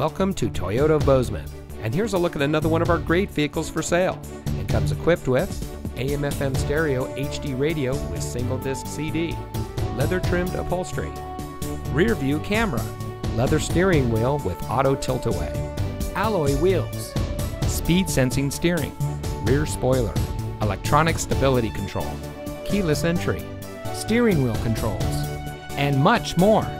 Welcome to Toyota Bozeman. And here's a look at another one of our great vehicles for sale. It comes equipped with AM FM stereo HD radio with single disc CD, leather trimmed upholstery, rear view camera, leather steering wheel with auto tilt away, alloy wheels, speed sensing steering, rear spoiler, electronic stability control, keyless entry, steering wheel controls, and much more.